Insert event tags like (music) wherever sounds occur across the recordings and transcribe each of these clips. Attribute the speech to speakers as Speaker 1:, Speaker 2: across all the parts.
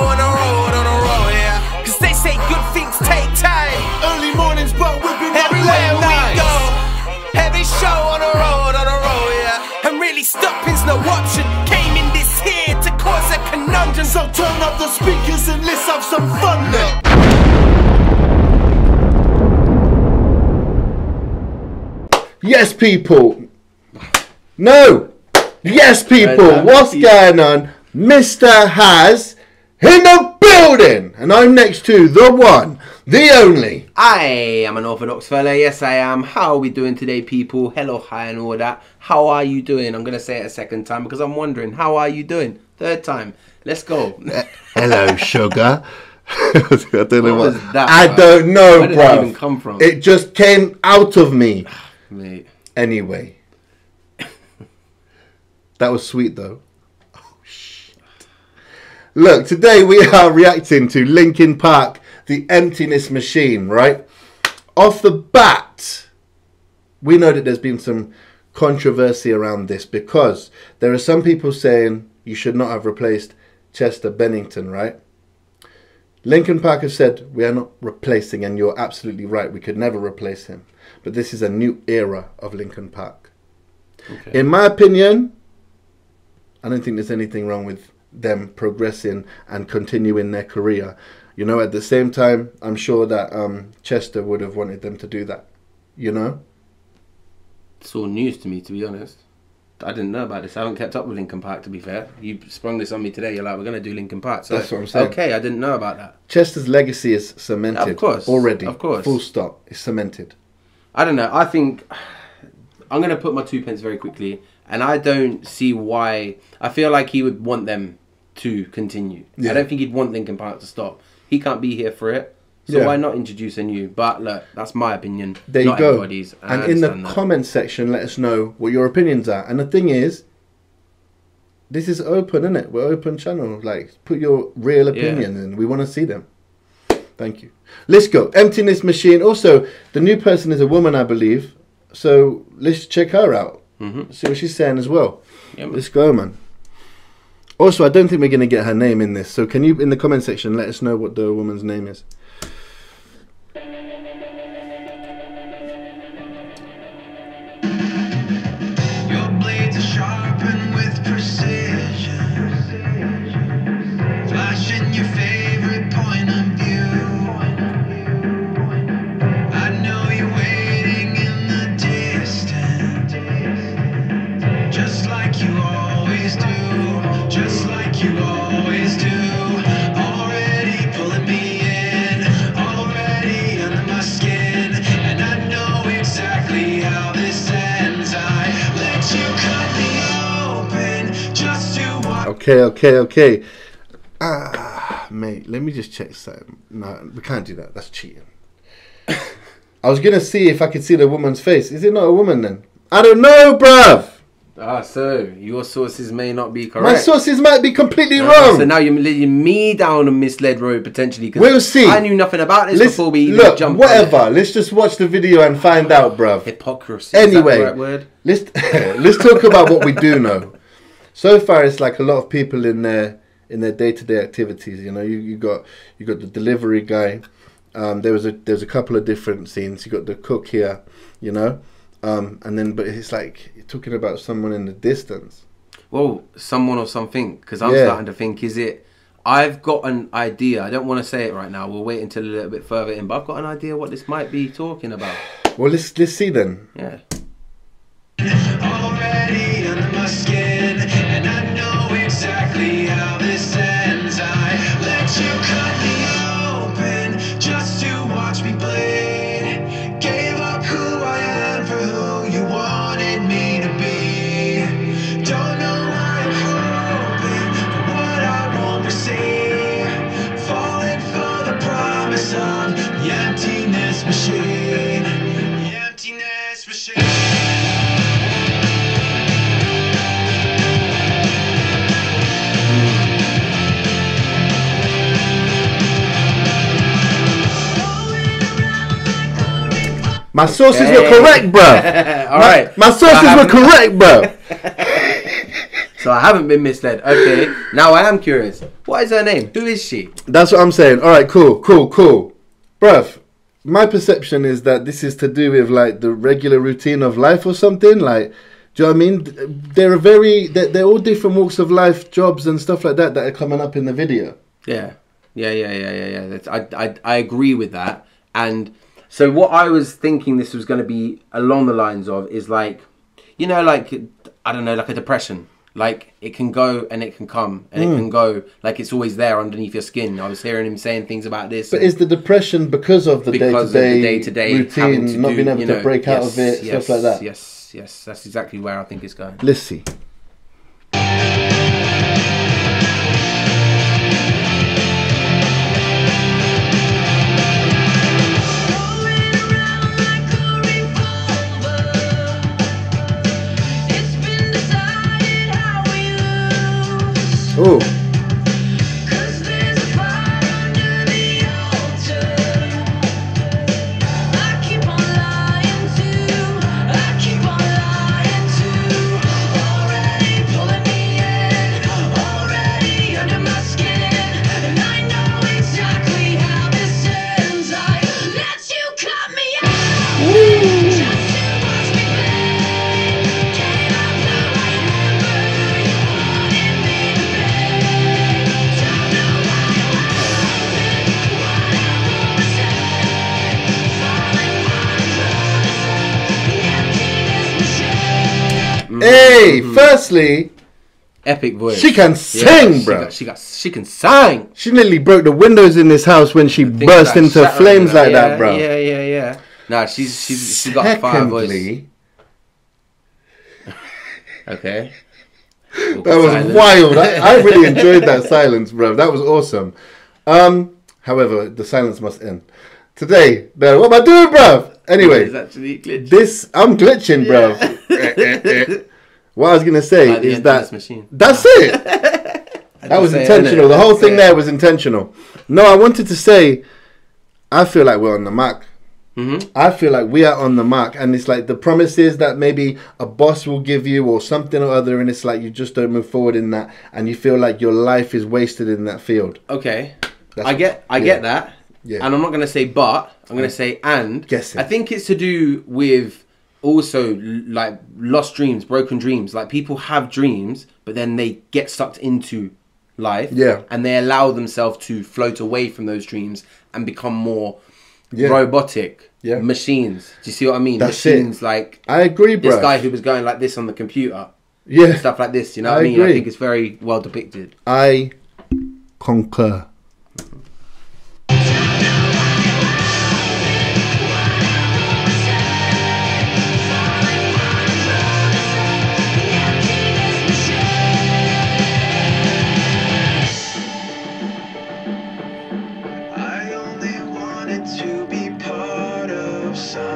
Speaker 1: on the road, on the road, yeah. Cause they say good things take time.
Speaker 2: Early mornings, but we've been up
Speaker 1: Everywhere
Speaker 2: late
Speaker 1: we
Speaker 2: nights.
Speaker 1: go, heavy show on the road, on the road, yeah. And really stopping's no option. Came in this here to cause a conundrum.
Speaker 2: So turn up the speakers and let's have some fun then.
Speaker 3: Yes, people. No. Yes, people. What's going on? Mr. Haz in the building, and I'm next to the one, the only.
Speaker 4: I am Unorthadox Fella. Yes, I am. How are we doing today, people? Hello, hi, and all that. How are you doing? I'm going to say it a second time because I'm wondering, how are you doing? Third time. Let's go.
Speaker 3: Eh, hello, sugar. (laughs) I don't know
Speaker 4: What
Speaker 3: what.
Speaker 4: that,
Speaker 3: I
Speaker 4: bro?
Speaker 3: don't know,
Speaker 4: Where did
Speaker 3: bro.
Speaker 4: even come from?
Speaker 3: It just came out of me.
Speaker 4: Ah, mate.
Speaker 3: Anyway, (laughs) that was sweet though. Look, today we (laughs) are reacting to Linkin Park, "The Emptiness Machine." Right off the bat, we know that there's been some controversy around this because there are some people saying you should not have replaced Chester Bennington. Right? Linkin Park have said we are not replacing, and you're absolutely right. We could never replace him. But this is a new era of Linkin Park.
Speaker 4: Okay.
Speaker 3: In my opinion, I don't think there's anything wrong with them progressing and continuing their career. You know, at the same time, I'm sure that um, Chester would have wanted them to do that. You know?
Speaker 4: It's all news to me, to be honest. I didn't know about this. I haven't kept up with Linkin Park, to be fair. You sprung this on me today. You're like, we're going to do Linkin Park. So,
Speaker 3: That's what I'm saying.
Speaker 4: Okay, I didn't know about that.
Speaker 3: Chester's legacy is cemented.
Speaker 4: Of course,
Speaker 3: Already.
Speaker 4: of course.
Speaker 3: Full stop. It's cemented.
Speaker 4: I don't know. I think I'm going to put my two pence very quickly, and I don't see why. I feel like he would want them to continue.
Speaker 3: Yeah.
Speaker 4: I don't think he'd want Linkin Park to stop. He can't be here for it, so
Speaker 3: Yeah.
Speaker 4: why not introduce a new? But look, that's my opinion.
Speaker 3: There you go. And in the
Speaker 4: that.
Speaker 3: comment section, let us know what your opinions are. And the thing is, this is open, isn't it? We're open channel. Like, put your real
Speaker 4: Yeah.
Speaker 3: opinion in. We want to see them. Thank you. Let's go. Emptiness Machine. Also, the new person is a woman, I believe. So let's check her out.
Speaker 4: Mhm.
Speaker 3: See what she's saying as well.
Speaker 4: Yeah.
Speaker 3: Let's go, man. Also, I don't think we're going to get her name in this. So can you, in the comment section, let us know what the woman's name is?
Speaker 5: Your blades
Speaker 3: Okay, okay, okay. Ah, mate, let me just check something. No, we can't do that. That's cheating. I was gonna see if I could see the woman's face. Is it not a woman then? I don't know, bruv.
Speaker 4: Ah, so your sources may not be correct.
Speaker 3: My sources might be completely
Speaker 4: Ah,
Speaker 3: wrong.
Speaker 4: So now you're leading me down a misled road potentially.
Speaker 3: We'll see.
Speaker 4: I knew nothing about this
Speaker 3: Let's,
Speaker 4: before we even
Speaker 3: look,
Speaker 4: jumped.
Speaker 3: whatever. Let's just watch the video and find out, bruv.
Speaker 4: Hypocrisy. Is that the
Speaker 3: Anyway, let's (laughs) let's talk about what we do know. So far, it's like a lot of people in their in their day to day activities. You know, you, you got you got the delivery guy. Um, there was a there's a couple of different scenes. You got the cook here, you know, um, and then but it's like you're talking about someone in the distance.
Speaker 4: Well, someone or something. Because I'm
Speaker 3: Yeah.
Speaker 4: starting to think, is it? I've got an idea. I don't want to say it right now. We'll wait until a little bit further in. But I've got an idea what this might be talking about.
Speaker 3: Well, let's let's see then.
Speaker 4: Yeah.
Speaker 5: My
Speaker 3: sources were correct, bruv. (laughs)
Speaker 4: All
Speaker 3: my,
Speaker 4: right.
Speaker 3: my sources were correct, bruv. (laughs)
Speaker 4: So I haven't been misled. Okay, now I am curious. What is her name? Who is she?
Speaker 3: That's what I'm saying. All right, cool, cool, cool. Bruv, my perception is that this is to do with like the regular routine of life or something. Like, do you know what I mean? They're very, they're, they're all different walks of life, jobs and stuff like that that are coming up in the video.
Speaker 4: Yeah, yeah, yeah, yeah, yeah, yeah. That's, I, I, I agree with that. And so what I was thinking this was going to be along the lines of is like, you know, like I don't know, like a depression. Like it can go and it can come and
Speaker 3: Hmm.
Speaker 4: it can go. Like it's always there underneath your skin. I was hearing him saying things about this.
Speaker 3: But is the depression because of the
Speaker 4: because of the
Speaker 3: day-to-day, routine,
Speaker 4: to
Speaker 3: not
Speaker 4: do,
Speaker 3: being able
Speaker 4: you
Speaker 3: to
Speaker 4: know,
Speaker 3: break out
Speaker 4: yes,
Speaker 3: of it,
Speaker 4: yes,
Speaker 3: stuff like that?
Speaker 4: Yes, yes, that's exactly where I think it's going.
Speaker 3: Let's see.
Speaker 6: Lose.
Speaker 3: Hey! Firstly,
Speaker 4: Epic voice.
Speaker 3: She can
Speaker 4: Yeah,
Speaker 3: sing,
Speaker 4: she
Speaker 3: bro.
Speaker 4: got- She got, she can sing.
Speaker 3: she nearly broke the windows in this house when she burst
Speaker 4: like
Speaker 3: into flames like
Speaker 4: yeah,
Speaker 3: that, bro.
Speaker 4: Yeah, yeah, yeah. Nah, she's she's she got a fire voice. (laughs) Okay.
Speaker 3: that was wild. I, I (laughs) really enjoyed that silence, bro. That was awesome. Um, however, the silence must end. Today, no, what am I doing, bro? Anyway, this I'm glitching, bro. (laughs) what I was gonna say
Speaker 4: Like
Speaker 3: is
Speaker 4: emptiness
Speaker 3: that
Speaker 4: machine.
Speaker 3: that's it. (laughs) That was
Speaker 4: say it,
Speaker 3: intentional. The whole thing
Speaker 4: Yeah.
Speaker 3: there was intentional. No, I wanted to say, I feel like we're on the mark.
Speaker 4: Mm-hmm.
Speaker 3: I feel like we are on the mark, and it's like the promises that maybe a boss will give you or something or other, and it's like you just don't move forward in that, and you feel like your life is wasted in that field.
Speaker 4: Okay.
Speaker 3: That's-
Speaker 4: I get I
Speaker 3: yeah.
Speaker 4: get that.
Speaker 3: Yeah.
Speaker 4: And I'm not gonna say but, I'm gonna say and.
Speaker 3: Guessing.
Speaker 4: I think it's to do with also like lost dreams, broken dreams. Like people have dreams, but then they get sucked into life.
Speaker 3: Yeah.
Speaker 4: And they allow themselves to float away from those dreams and become more
Speaker 3: Yeah.
Speaker 4: robotic.
Speaker 3: Yeah.
Speaker 4: Machines. Do you see what I mean?
Speaker 3: That's it.
Speaker 4: Machines like
Speaker 3: I agree, bro.
Speaker 4: this guy who was going like this on the computer.
Speaker 3: yeah,
Speaker 4: Stuff like this, you know what
Speaker 3: I
Speaker 4: I, mean? I think it's very well depicted.
Speaker 3: I concur.
Speaker 5: To be part of something.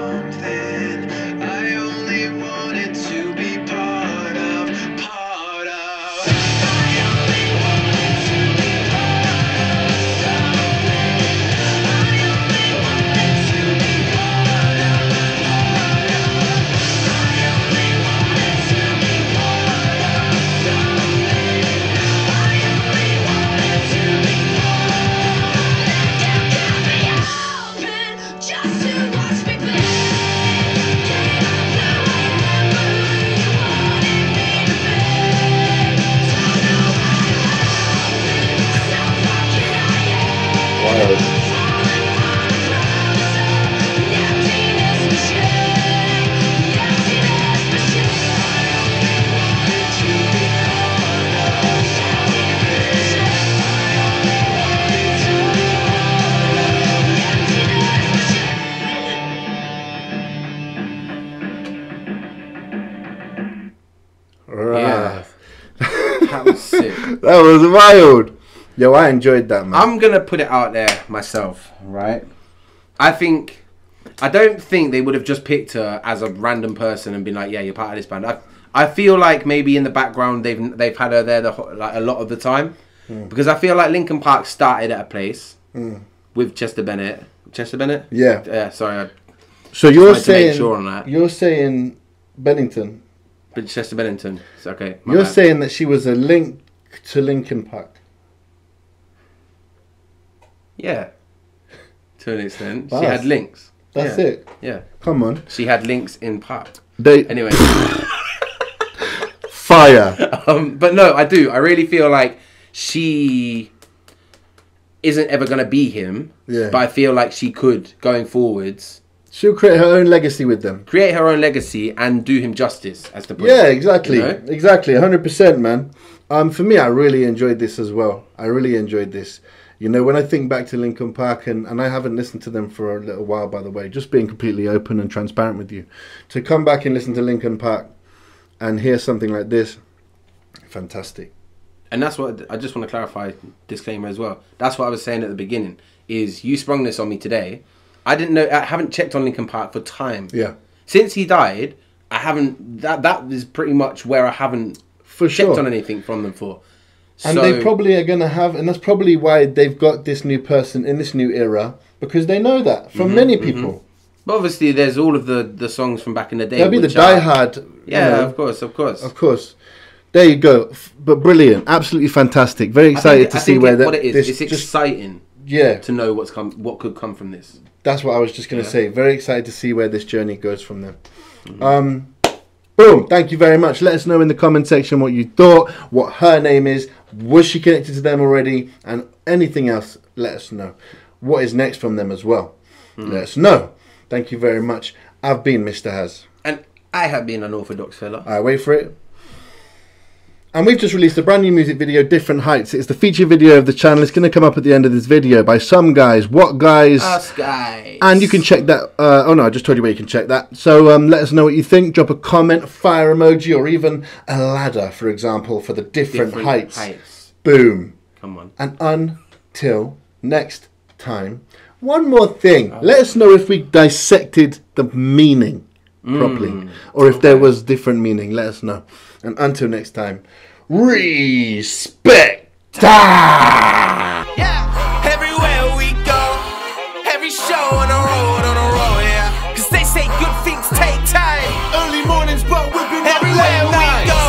Speaker 4: That was
Speaker 3: wild. Yo, I enjoyed that, man.
Speaker 4: I'm gonna put it out there myself, right? I think I don't think they would have just picked her as a random person and been like, "Yeah, you're part of this band." I, I feel like maybe in the background they've they've had her there the, like a lot of the time
Speaker 3: Hmm.
Speaker 4: because I feel like Linkin Park started at a place with Chester Bennett. Chester Bennett.
Speaker 3: Yeah.
Speaker 4: Yeah. Sorry. I,
Speaker 3: so you're
Speaker 4: wanted to make
Speaker 3: saying
Speaker 4: sure on that.
Speaker 3: you're saying Bennington.
Speaker 4: But Chester Bennington. It's okay.
Speaker 3: You're
Speaker 4: bad.
Speaker 3: saying that she was a link to Linkin Park.
Speaker 4: Yeah. (laughs) To an extent. She had links.
Speaker 3: That's
Speaker 4: Yeah.
Speaker 3: it.
Speaker 4: Yeah.
Speaker 3: Come on.
Speaker 4: She had links in Park.
Speaker 3: They
Speaker 4: Anyway. (laughs)
Speaker 3: fire. (laughs)
Speaker 4: um, but no, I do. I really feel like she isn't ever going to be him.
Speaker 3: Yeah.
Speaker 4: But I feel like she could, going forwards,
Speaker 3: She'll create her own legacy with them.
Speaker 4: create her own legacy and do him justice as the
Speaker 3: Yeah, exactly,
Speaker 4: You know?
Speaker 3: exactly, hundred percent, man. Um, for me, I really enjoyed this as well. I really enjoyed this. You know, when I think back to Linkin Park, and, and I haven't listened to them for a little while, by the way, just being completely open and transparent with you, to come back and listen to Linkin Park and hear something like this, fantastic.
Speaker 4: And that's what I just want to clarify disclaimer as well. That's what I was saying at the beginning is you sprung this on me today. I didn't know I haven't checked on Linkin Park for time.
Speaker 3: Yeah,
Speaker 4: Since he died, I haven't that that is pretty much where I haven't
Speaker 3: for
Speaker 4: checked
Speaker 3: sure.
Speaker 4: on anything from them for.
Speaker 3: And
Speaker 4: So-
Speaker 3: they probably are going to have, and that's probably why they've got this new person in this new era because they know that from
Speaker 4: Mm-hmm,
Speaker 3: many people.
Speaker 4: But obviously, there's all of the, the songs from back in the day.
Speaker 3: There'll be the
Speaker 4: are-
Speaker 3: diehard. you
Speaker 4: Yeah,
Speaker 3: know,
Speaker 4: of course, of course.
Speaker 3: Of course. There you go. But brilliant. Absolutely fantastic. Very excited
Speaker 4: think-
Speaker 3: to see where
Speaker 4: it-
Speaker 3: that
Speaker 4: what it is. it's
Speaker 3: just
Speaker 4: exciting
Speaker 3: yeah.
Speaker 4: to know what's come, what could come from this.
Speaker 3: That's what I was just going to
Speaker 4: Yeah.
Speaker 3: say. Very excited to see where this journey goes from there.
Speaker 4: Mm-hmm.
Speaker 3: Um boom. Thank you very much. Let us know in the comment section what you thought, what her name is, was she connected to them already and anything else, let us know. What is next from them as well.
Speaker 4: Mm-hmm.
Speaker 3: Let us know. Thank you very much. I've been Mr. Haz.
Speaker 4: And I have been Unorthadox Fella.
Speaker 3: Alright, wait for it. And we've just released a brand new music video, Different Heights. It's the feature video of the channel. It's going to come up at the end of this video by some guys. What guys?
Speaker 4: Us guys.
Speaker 3: And you can check that. Uh, oh no, I just told you where you can check that. So um, let us know what you think. Drop a comment, a fire emoji, or even a ladder, for example, for the different,
Speaker 4: different
Speaker 3: heights.
Speaker 4: heights.
Speaker 3: Boom.
Speaker 4: Come on.
Speaker 3: And until next time, one more thing. Let us know if we dissected the meaning properly, or if there was different meaning. Let us know. And until next time, respect.
Speaker 1: Yeah, everywhere we go, every show on the road, on the road, yeah. Cause they say good things take time.
Speaker 2: Early mornings, but we've been
Speaker 1: Everywhere
Speaker 2: late
Speaker 1: we
Speaker 2: nights.
Speaker 1: go,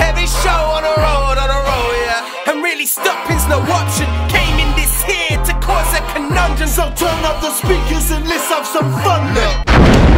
Speaker 1: every show on the road, on the road, yeah. And really stopping's no option. Came in this here to cause a conundrum.
Speaker 2: So turn up the speakers and let's have some fun now.